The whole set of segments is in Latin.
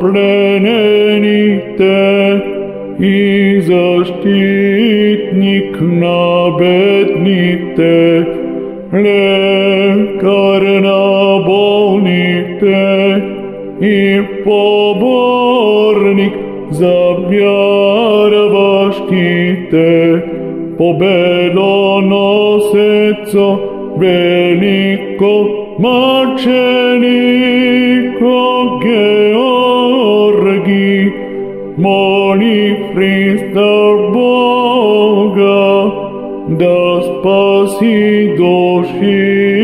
пленените и na на бедните, лекар на болните и поборник за вярващите, победоносецо Benico, Marcenico, Georgi, Moli Christa Boga, da spasi došiteni.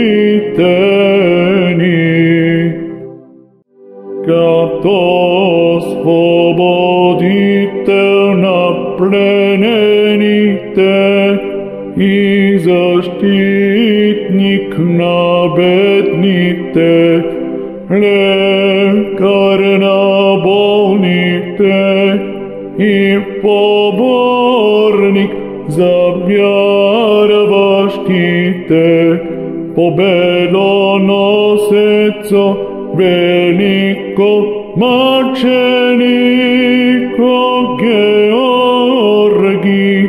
Kato svobodite naplenenite, izaštitnik na bednite, lekar na bolnite i pobornik za vjar vaštite, pobedo noseco veliko Georgi,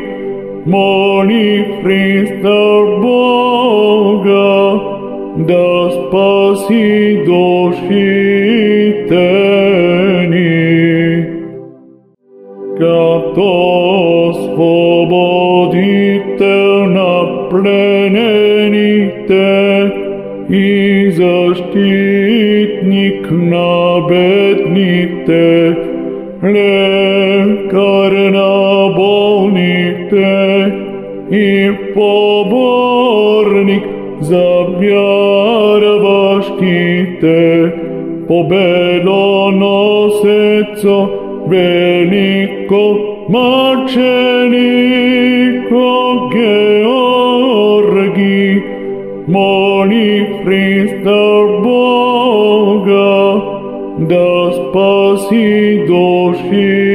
molim Christa Boga, da spasi duši teni. Kato svobodite na plenenite i zaštitnik na bednite, lekar и поборник за вярващите, победоносецо, велико мъченико Георги, моли Христа Бога да спаси души